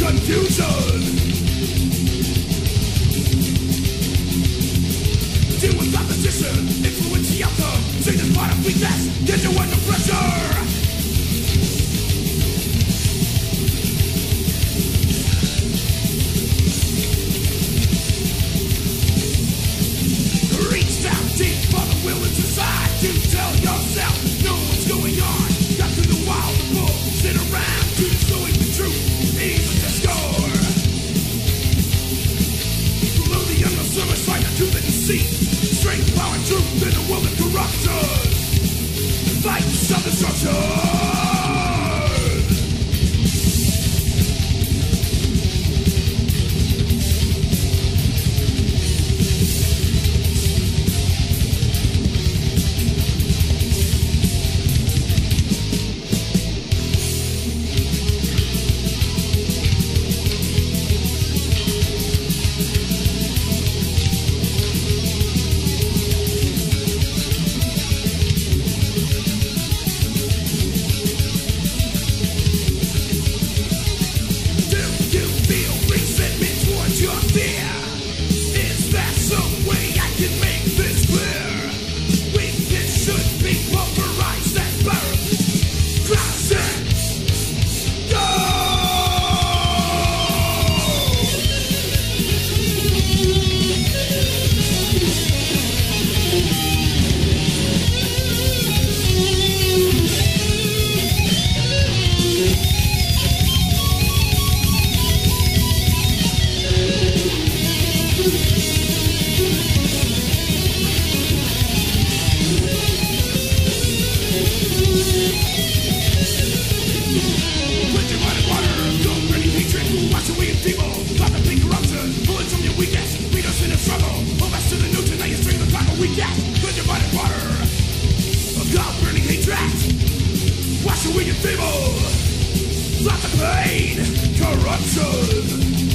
confusion. seat. Slash the weak and feeble. Slash the pain, corruption.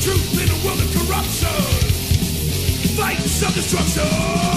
truth in a world of corruption. Fight self-destruction.